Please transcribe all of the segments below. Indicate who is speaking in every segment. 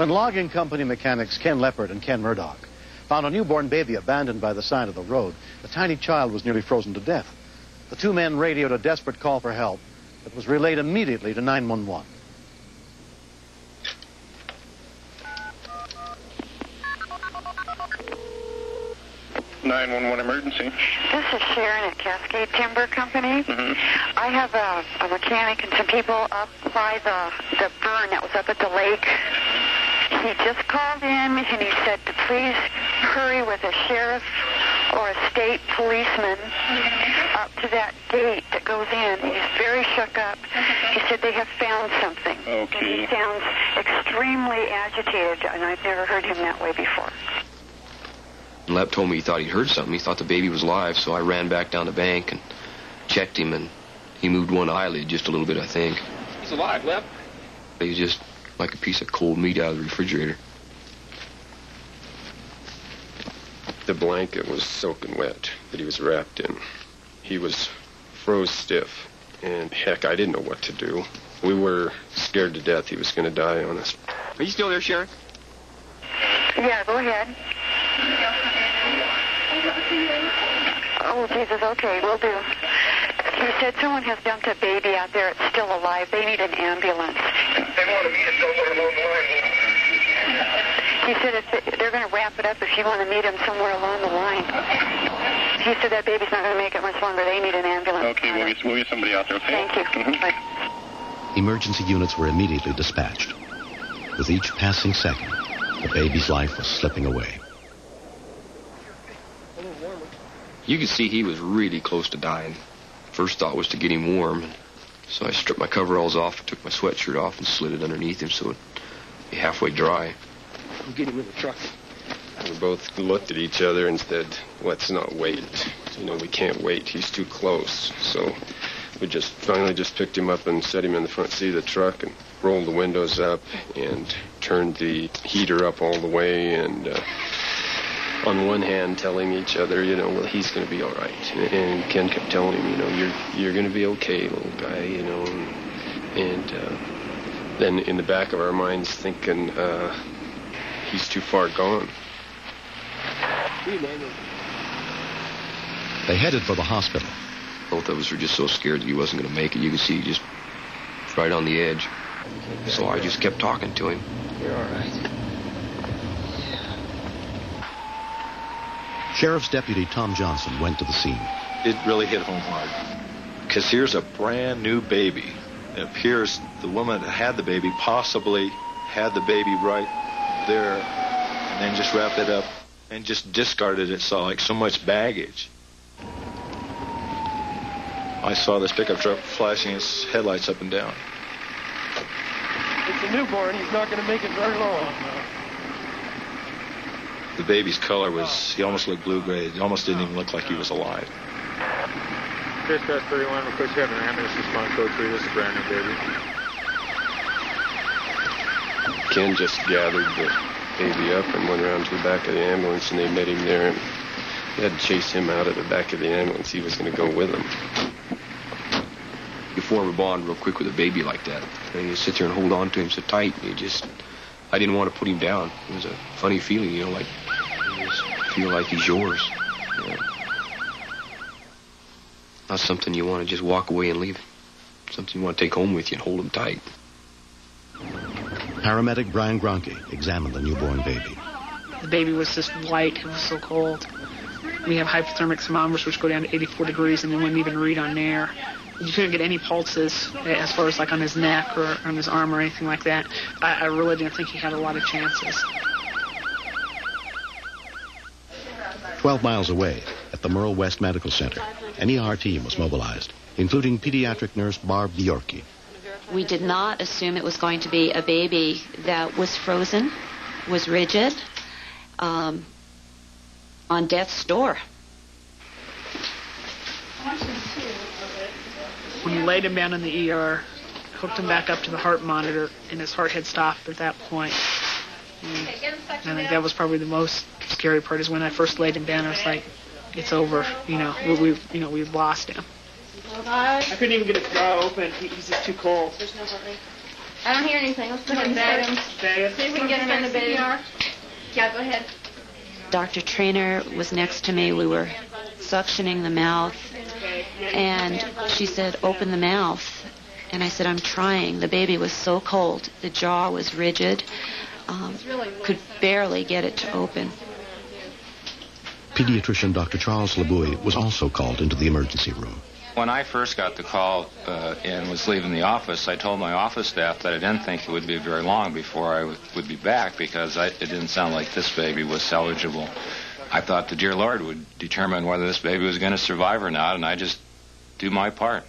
Speaker 1: When logging company mechanics Ken Leopard and Ken Murdoch found a newborn baby abandoned by the side of the road, the tiny child was nearly frozen to death. The two men radioed a desperate call for help that was relayed immediately to 911.
Speaker 2: 911 emergency.
Speaker 3: This is Sharon at Cascade Timber Company.
Speaker 2: Mhm.
Speaker 3: I have a, a mechanic and some people up by the, the burn that was up at the lake. He just called in and he said to please hurry with a sheriff or a state policeman up to that gate that goes in. He's very shook up. He said they have found something.
Speaker 2: Okay.
Speaker 3: He sounds extremely agitated, and I've never heard him that way before.
Speaker 4: Lep told me he thought he'd heard something. He thought the baby was alive, so I ran back down the bank and checked him, and he moved one eyelid just a little bit, I think.
Speaker 2: He's alive, Lep.
Speaker 4: He just like a piece of cold meat out of the refrigerator.
Speaker 5: The blanket was soaking wet that he was wrapped in. He was froze stiff, and heck, I didn't know what to do. We were scared to death he was going to die on us.
Speaker 4: Are you still there, Sharon?
Speaker 3: Yeah, go ahead. Oh, Jesus, okay, we'll do. He said someone has dumped a baby out there. It's still alive. They need an ambulance.
Speaker 2: They want to meet us somewhere along the line.
Speaker 3: He said if they, they're going to wrap it up if you want to meet him somewhere along the line. He said that baby's not going to make it much longer. They need an ambulance.
Speaker 2: Okay, we'll get, we'll get somebody out there, okay?
Speaker 3: Thank you.
Speaker 2: Mhm.
Speaker 1: Emergency units were immediately dispatched. With each passing second, the baby's life was slipping away.
Speaker 4: You could see he was really close to dying. First thought was to get him warm, so I stripped my coveralls off, took my sweatshirt off, and slid it underneath him so it'd be halfway dry.
Speaker 5: We'll get him in the truck. We both looked at each other and said, let's not wait. You know, we can't wait. He's too close. So we just finally just picked him up and set him in the front seat of the truck and rolled the windows up and turned the heater up all the way and uh, on one hand telling each other, you know, well, he's going to be all right. And, and Ken kept telling him, you know, you're, you're going to be okay, little guy, you know. And uh, then in the back of our minds thinking, uh, he's too far gone.
Speaker 1: They headed for the hospital.
Speaker 4: Both of us were just so scared that he wasn't going to make it. You could see he just right on the edge. So I just kept talking to him.
Speaker 5: You're all right.
Speaker 1: Sheriff's Deputy Tom Johnson went to the scene.
Speaker 6: it really hit home hard. Because here's a brand new baby. It appears the woman that had the baby possibly had the baby right there and then just wrapped it up and just discarded it. Saw like so much baggage. I saw this pickup truck flashing its headlights up and down.
Speaker 5: It's a newborn. He's not going to make it very long.
Speaker 6: The baby's color was, he almost looked blue-gray. It almost didn't even look like he was alive.
Speaker 7: Dispatch 31, request you have an ambulance response code 3. This is a brand new baby.
Speaker 5: Ken just gathered the baby up and went around to the back of the ambulance, and they met him there. And they had to chase him out of the back of the ambulance. He was going to go with them.
Speaker 4: You form a bond real quick with a baby like that. And you sit there and hold on to him so tight. And you just, I didn't want to put him down. It was a funny feeling, you know, like you just feel like he's yours. You know. Not something you want to just walk away and leave. Something you want to take home with you and hold him tight.
Speaker 1: Paramedic Brian Gronke examined the newborn baby.
Speaker 8: The baby was just white. It was so cold. We have hypothermic thermometers which go down to 84 degrees, and we wouldn't even read on air. You couldn't get any pulses as far as like on his neck or on his arm or anything like that. I, I really didn't think he had a lot of chances.
Speaker 1: Twelve miles away, at the Merle West Medical Center, an ER team was mobilized, including pediatric nurse Barb Diorki.
Speaker 9: We did not assume it was going to be a baby that was frozen, was rigid, um, on death's door.
Speaker 8: When we laid him down in the ER, hooked him back up to the heart monitor, and his heart had stopped at that point. And I think that was probably the most scary part. Is when I first laid him down, I was like, "It's over." You know, we, we've you know we've lost him. I couldn't even get his jaw open. He, he's just too cold. There's no heart rate.
Speaker 10: I don't hear anything. Let's put ahead and
Speaker 8: Bag
Speaker 10: start.
Speaker 8: him. Bag us.
Speaker 10: See if we can get him in the bed. Yeah, go ahead.
Speaker 9: Dr. Trainer was next to me. We were suctioning the mouth, and she said, "Open the mouth." And I said, "I'm trying." The baby was so cold. The jaw was rigid. Um, could barely get it to open.
Speaker 11: Pediatrician Dr. Charles LeBouy was also called into the emergency room.
Speaker 12: When I first got the call uh, and was leaving the office, I told my office staff that I didn't think it would be very long before I would, would be back because I, it didn't sound like this baby was salvageable. I thought the dear Lord would determine whether this baby was going to survive or not, and I just do my part.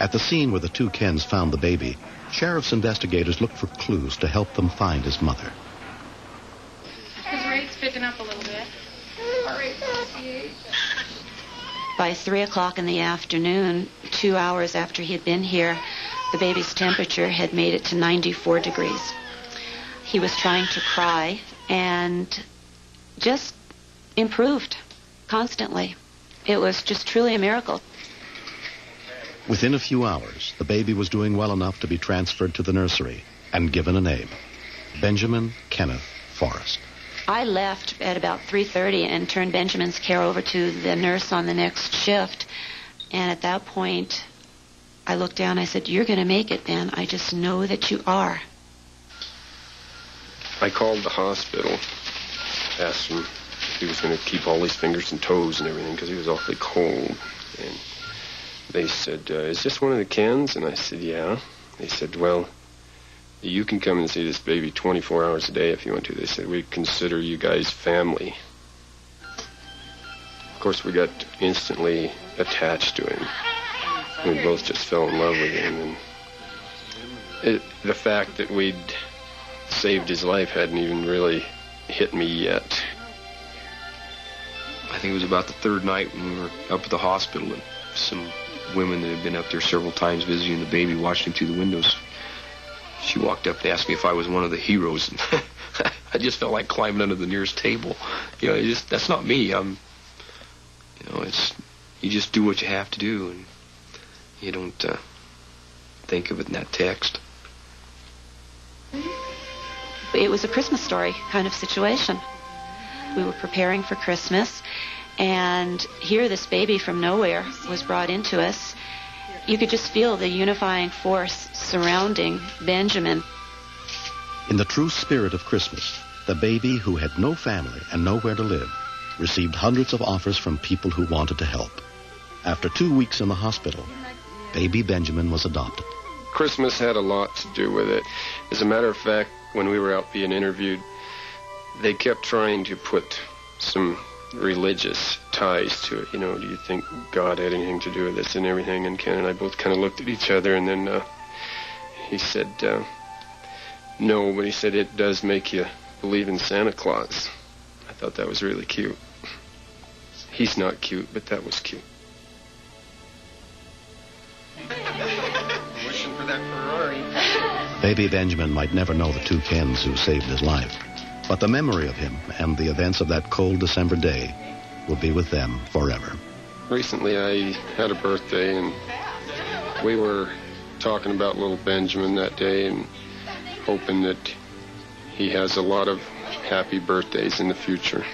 Speaker 11: At the scene where the two Kens found the baby, sheriff's investigators looked for clues to help them find his mother.
Speaker 10: His rate's picking up a little bit. Heart rate 68.
Speaker 9: By 3 o'clock in the afternoon, two hours after he had been here, the baby's temperature had made it to 94 degrees. He was trying to cry and just improved constantly. It was just truly a miracle.
Speaker 11: Within a few hours, the baby was doing well enough to be transferred to the nursery and given a name Benjamin Kenneth Forrest.
Speaker 9: I left at about 3:30 and turned Benjamin's care over to the nurse on the next shift. And at that point, I looked down. I said, "You're going to make it, Ben. I just know that you are."
Speaker 5: I called the hospital, asked him if he was going to keep all his fingers and toes and everything because he was awfully cold. And they said, uh, "Is this one of the Kens? And I said, "Yeah." They said, "Well, you can come and see this baby 24 hours a day if you want to." They said, "We consider you guys family." Of course, we got instantly attached to him. We both just fell in love with him, and it, the fact that we'd saved his life hadn't even really hit me yet.
Speaker 4: I think it was about the third night when we were up at the hospital and some women that had been up there several times visiting the baby watching him through the windows. She walked up and asked me if I was one of the heroes. And I just felt like climbing under the nearest table. You know, just that's not me. I'm you know, it's you just do what you have to do and you don't uh, think of it in that text.
Speaker 9: It was a Christmas story kind of situation. We were preparing for Christmas, and here this baby from nowhere was brought into us. You could just feel the unifying force surrounding Benjamin.
Speaker 11: In the true spirit of Christmas, the baby who had no family and nowhere to live received hundreds of offers from people who wanted to help. After two weeks in the hospital, baby Benjamin was adopted.
Speaker 5: Christmas had a lot to do with it. As a matter of fact, when we were out being interviewed, they kept trying to put some religious ties to it. You know, do you think God had anything to do with this and everything? And Ken and I both kind of looked at each other, and then uh, he said, uh, no, but he said it does make you believe in Santa Claus. I thought that was really cute. He's not cute, but that was cute.
Speaker 6: Wishing for that Ferrari.
Speaker 11: Baby Benjamin might never know the two Kens who saved his life, but the memory of him and the events of that cold December day will be with them forever.
Speaker 5: Recently, I had a birthday, and we were talking about little Benjamin that day and hoping that he has a lot of happy birthdays in the future.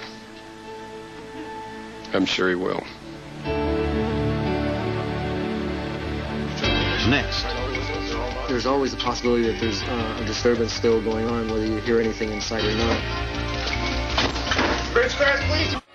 Speaker 5: I'm sure he will.
Speaker 11: Next,
Speaker 13: There's always a possibility that there's uh, a disturbance still going on, whether you hear anything inside or not.
Speaker 2: Bridge crash, please.